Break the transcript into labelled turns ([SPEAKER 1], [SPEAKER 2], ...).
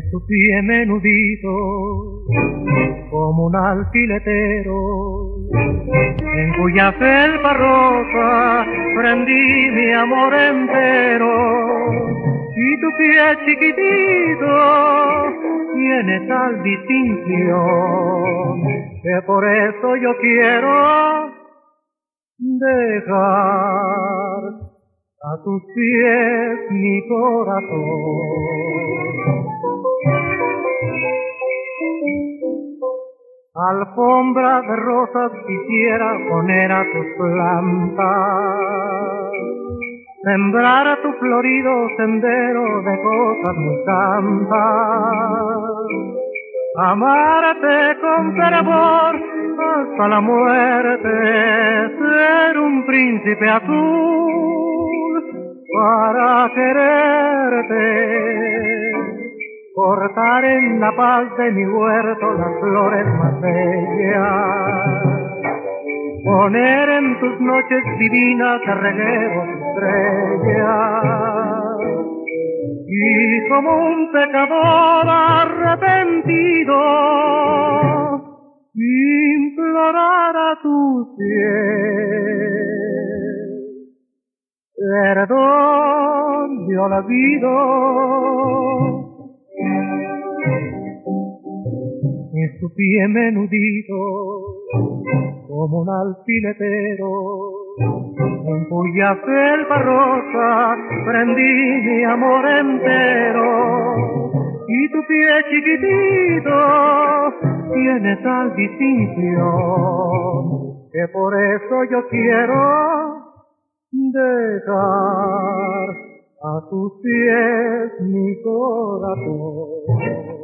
[SPEAKER 1] Eso pie menudito, como un alfiletero, en cuya felpa roja prendí mi amor entero. Y tu pie chiquitito tiene tal distinción que por eso yo quiero dejar a tus pies mi corazón. Alfombra de rosas quisiera poner a tus plantas, sembrar a tu florido sendero de cosas muy santas, amarte con fervor hasta la muerte, príncipe azul para quererte. Cortar en la paz de mi huerto las flores más bellas, poner en tus noches divinas a reguero estrellas, y como un pecador arrepentido, implorar a tus pies perdón de olvido es tu pie menudito como un alfiletero. En cuya selva rosa prendí mi amor entero. Y tu pie chiquitito tiene tal distinción que por eso yo quiero dejar a tus pies mi corazón.